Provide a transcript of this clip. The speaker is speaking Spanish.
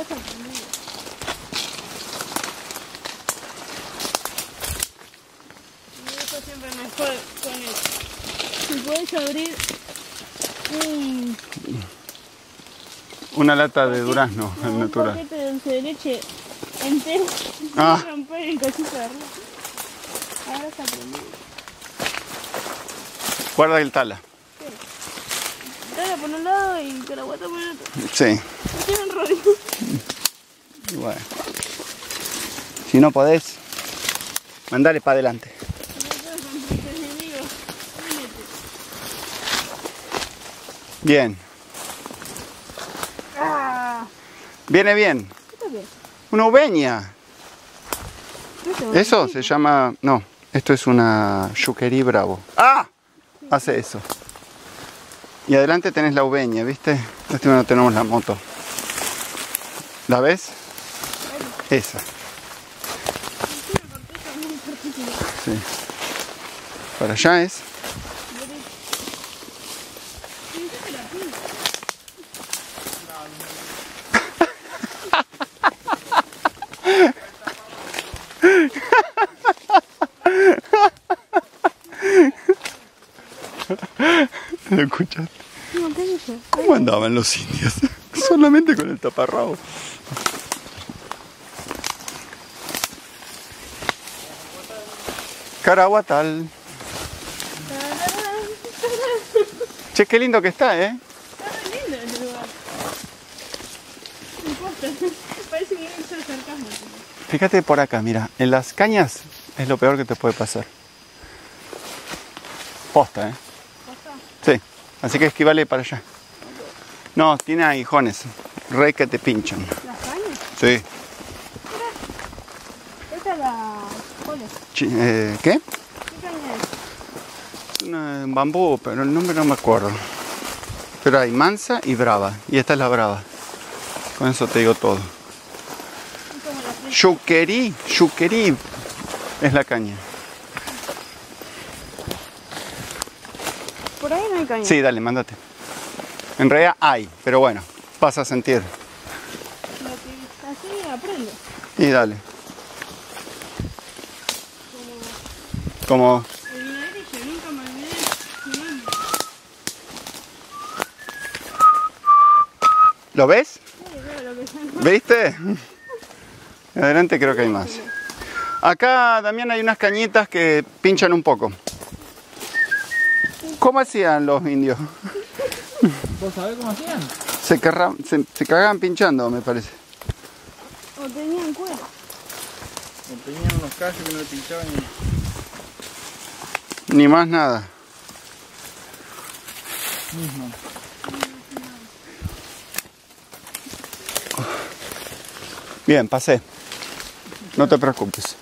Estás sorprendido. Y eso siempre mejor con el... Si puedes abrir un, Una lata de durazno no, un natural. paquete de dulce de leche entero, Ah. sin romper el cosito de arriba. Ahora está prendido. Guarda el tala. Dale por un lado y caraguata por el otro. Sí. Tiene un rollo. Si no podés, mandale para adelante. Bien. Viene bien. Una uveña. Eso se llama... No, esto es una yuquerí bravo. ¡Ah! Hace eso. Y adelante tenés la uveña, ¿viste? Este no tenemos la moto. ¿La ves? Esa. Sí. Para allá es. ¿Lo escuchaste? ¿Cómo andaban los indios? Solamente con el taparrabo. Caraguatal. Che, qué lindo que está, ¿eh? Está re lindo este lugar. No importa. Parece que es el sarcasmo. Fíjate por acá, mira, en las cañas es lo peor que te puede pasar. Posta, ¿eh? Sí, así que esquivale para allá. No, tiene aguijones, re que te pinchan. ¿Las cañas? Sí. Esta es la... ¿Cuál es? Chi- eh, ¿Qué? ¿Qué caña es? Es una- un bambú, pero el nombre no me acuerdo. Pero hay mansa y brava, y esta es la brava. Con eso te digo todo. Yuquerí, yuquerí es la caña. Por ahí no hay caña. Sí, dale, mándate. En realidad hay, pero bueno, vas a sentir. Lo que así aprendo. Y dale. Como. ¿Lo ves? ¿Viste? Adelante creo que hay más. Acá también hay unas cañitas que pinchan un poco. ¿Cómo hacían los indios? ¿Vos sabés cómo hacían? Se, carra- se, se cagaban pinchando, me parece. O tenían cuerda. O tenían unos callos que no le pinchaban y Ni más nada. Bien, pasé. No te preocupes.